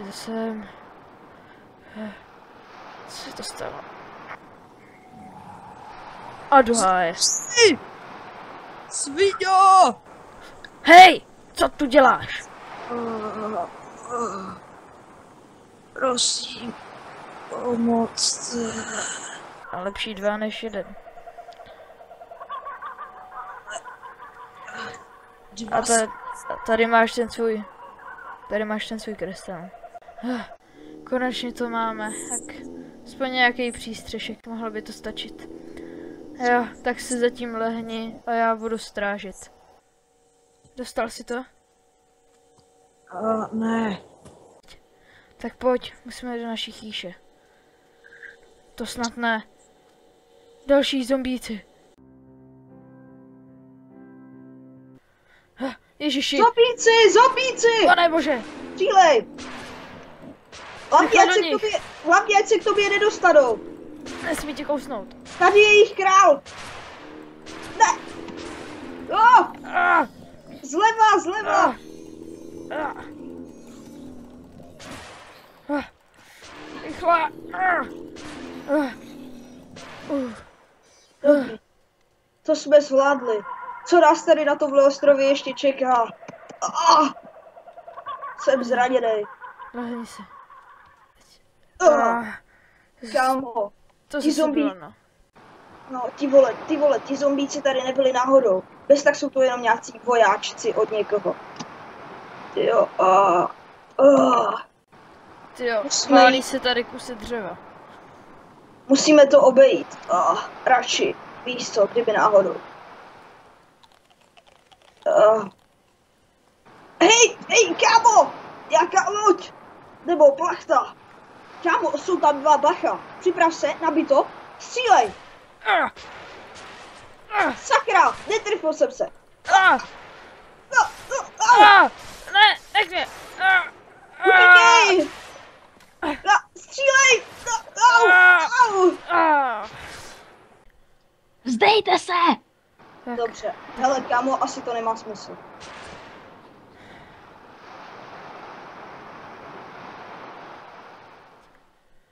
Kde jsem? Eh, Co se to stalo? A duhaj. Ty! Sviňo! Hej! Co tu děláš? Prosím, pomoct. A lepší dva než jeden. A ta, a tady máš ten svůj... Tady máš ten svůj krystal. Konečně to máme. Tak aspoň nějaký přístřešek, mohlo by to stačit. Jo, tak si zatím lehni a já budu strážit. Dostal si to? Uh, ne. Tak pojď, musíme do naší chýše. To snad ne. Další zombíci. Ježiši, Zombíci, zombíci! pane bože, Střílej! Hlavně, Rychle ať se k tobě, hlavně, ať se k tobě nedostanou. nesmí tě kousnout. Tady je jejich král. Ne! Oh, zleva, zleva! Rychle. To jsme zvládli. Co nás tady na tomhle ostrově ještě čeká? Jsem zraněný. Lehni se. Ah, Ah, kámo. to ti zombí- bylo, no. No, ty vole, ty vole, ti zombíci tady nebyli náhodou. Bez tak jsou to jenom nějací vojáčci od někoho. Ty Jo, a... Uh, Ty jo, Musíme pálí se tady kusy dřeva. musíme to obejít. Uh, radši, víš co, kdyby náhodou. Uh. Hej, hej, kámo! Jaká loď? Nebo plachta? Kámo, jsou tam dva bacha. Připrav se, nabito. Střílej! Ah, ah, Sakra, netrefil jsem se. ah, No, no, ne, nech mě. Utíkej! No, střílej! No, au! Au! ah. Zdejte se! Tak, Dobře, hele kámo, asi to nemá smysl.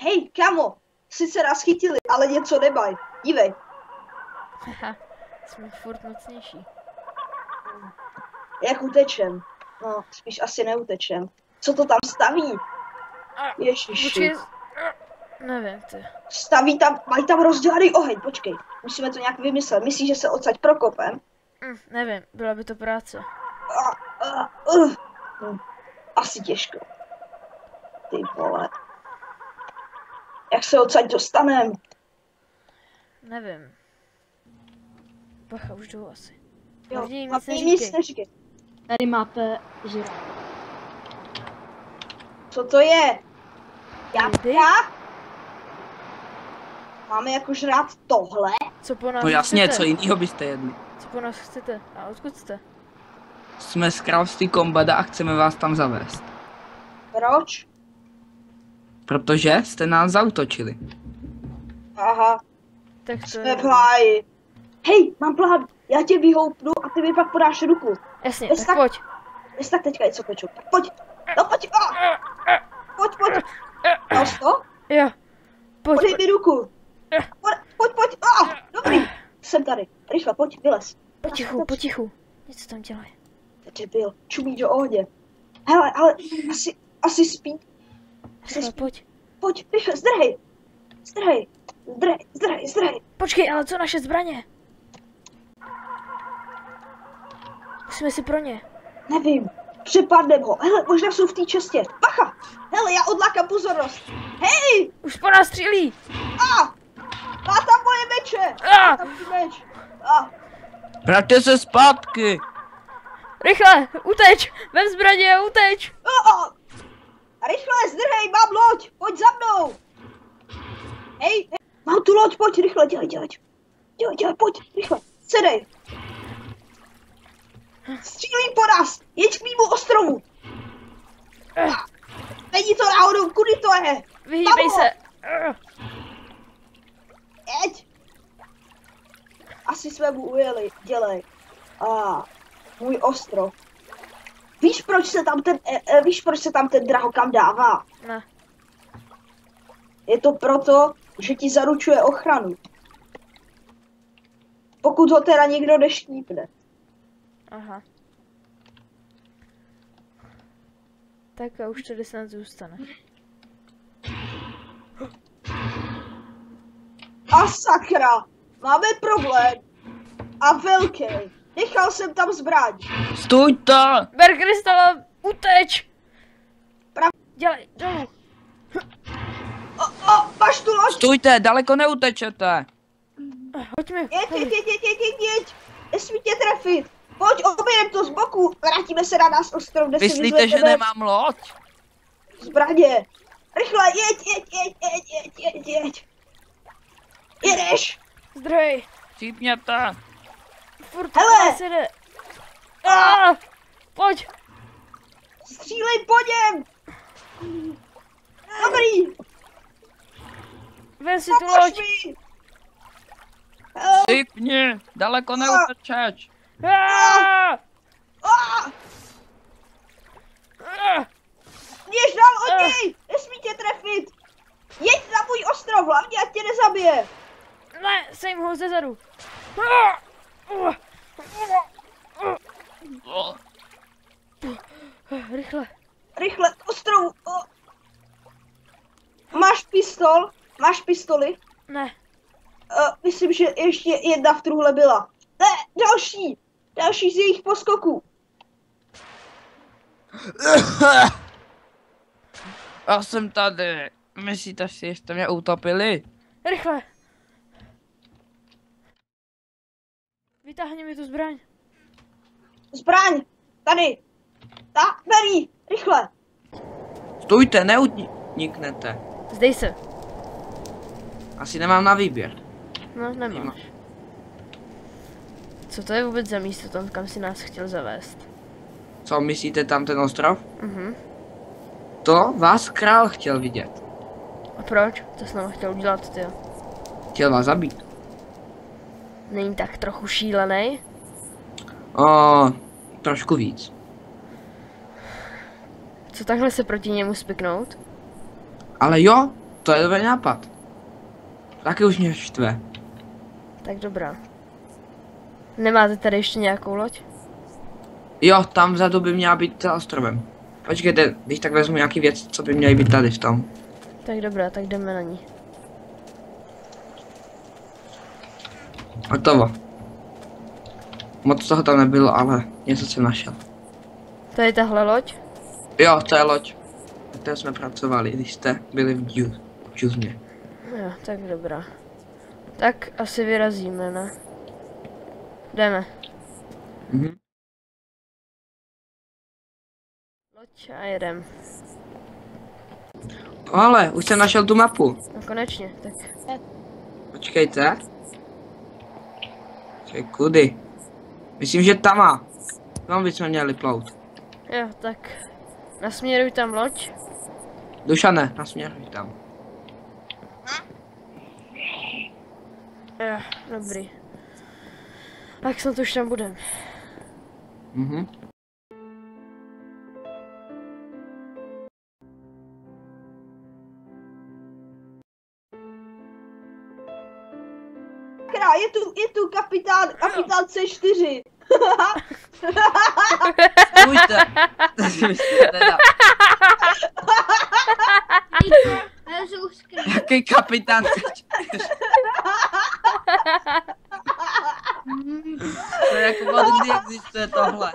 Hej, kámo, sice nás chytili, ale něco nebaj. Dívej, haha, jsme furt mocnější. jak utečem. No, spíš asi neutečem. Co to tam staví? Ježiši. Počkej, nevím ty. Staví tam, mají tam rozdělaný oheň, počkej. Musíme to nějak vymyslet. Myslíš, že se odsaď prokopem? Hm, nevím, byla by to práce. A, a, uh. Hm, Asi těžko. Ty vole. Jak se odsaď dostanem? Nevím. Bacha, už jdou asi. Jo, Hlavně jim a nic ty neříkej. nic neříkej. Tady máte žira. Co to je? Jabka? Máme jako žrát tohle? Co po nás No jasně, chcete? co jiného byste jedli. Co po nás chcete? A odkud jste? Jsme z království Kombada a chceme vás tam zavést. Proč? Protože jste nás zautočili. Aha, Tak to jsme je... v háji. Hej, mám plán. Já tě vyhoupnu a ty mi pak podáš ruku. Jasně, Bez tak tak- pojď. Jestli tak teďka něco peču. Tak pojď. No pojď. A, pojď, pojď. Jsi to? Jo. Pojď, Podej pojď, mi ruku. Pojď, pojď, pojď. A, dobrý. Jsem tady. Rychle, pojď, vylez. potichu, potichu. Něco tam je debil. Čumí do ohně. Hele, ale asi, asi spí. Spí. pojď. Pojď, rychle, zdrhej. Zdrhej. Zdrhej, zdrhej, zdrhej. Počkej, ale co naše zbraně? Musíme si pro ně. Nevím. Přepadnem ho. Hele, možná jsou v té čestě. Bacha. Hele, já odlákám pozornost. Hej! Už po nás střílí. A! Má tam moje meče. A, Tam tu meč. A, Vraťte se zpátky! rychle, uteč. Vem zbraně a uteč. a, a. Rychle, zdrhej, mám loď. Pojď za mnou. Hej, hej. Mám tu loď, pojď, rychle, dělej, dělej. Dělej, dělej, pojď, rychle. Sedej. Střílí po nás. Jeď k mýmu ostrovu. Není to náhodou, kudy to je? Vyhýbej se. Jeď! Asi jsme mu ujeli, dělej. A můj ostrov. Víš, proč se tam ten, e, e, víš, proč se tam ten drahokam dává? Ne. Je to proto, že ti zaručuje ochranu. Pokud ho teda někdo neštípne. Aha. Tak a už tady snad zůstane. A sakra, máme problém. A velký. Nechal jsem tam zbraň. Stůjte! Ber krystala, uteč! Prav- Dělej, dolů. O, o, máš tu loď. Stůjte, daleko neutečete. Hoďme, Jeď, jeď, jeď, jeď, jeď, jeď, jeď. Nesmí tě trefit. Pojď, objedem to z boku. Vrátíme se na nás ostrov, kde si Myslíte, že vyzvedneme nemám loď? zbraně. Rychle, jeď, jeď, jeď, jeď, jeď, jeď, jeď. Jedeš. Zdroj. Cípněte. Furt Hele! se jde. Ah, pojď. Střílej po něm. Dobrý. Ven si tu loď. Cípni, daleko neutečeš. Ah. Běž dál od něj. Nesmí tě trefit. Jeď na můj ostrov, hlavně ať tě nezabije. Ne, sejm ho ze zadu. O, ah, Rychle. Rychle, k ostrovu. O. Máš pistol? Máš pistoli? Ne, Uh, myslím, že ještě jedna v truhle byla. Ne, další! Další z jejich poskoků. Já jsem tady. Myslíte si, že jste mě utopili? rychle. Vytáhni mi tu zbraň. Zbraň! Tady! Ta, berí! Rychle! Stůjte, neuniknete. Zdej se. Asi nemám na výběr. No, nemáš. Co to je vůbec za místo tam, kam si nás chtěl zavést? Co myslíte tam ten ostrov? Mhm. To vás král chtěl vidět. A proč? To s náma chtěl udělat, ty. Chtěl vás zabít. Není tak trochu šílený? O, trošku víc. Co takhle se proti němu spiknout? Ale jo, to je dobrý nápad. Taky už mě štve. Tak dobrá. Nemáte tady ještě nějakou loď? Jo, tam vzadu by měla být za ostrovem. Počkejte, když tak vezmu nějaký věc, co by měly být tady v tom. Tak dobrá, tak jdeme na ní. Hotovo. Moc toho tam nebylo, ale něco jsem našel. To je tahle loď? Jo, to je loď. Na které jsme pracovali, když jste byli v Džu, v Džuzmě. Jo, tak dobrá. Tak asi vyrazíme, ne? Jdeme. Mhm. Loď a jedem. Ale, už jsem našel tu mapu. No konečně, tak Počkejte. Počkej, kudy? Myslím, že tam má. Tam bychom měli plout. jo, tak nasměruj tam loď. Dušane, nasměruj tam. Jo, dobrý. Tak snad už tam budem. Mhm. Je tu, je tu kapitán, kapitán C4. Stůjte. Vy jste teda- Ale se už skryl. Jaký kapitán? to je jako od kdy existuje tohle.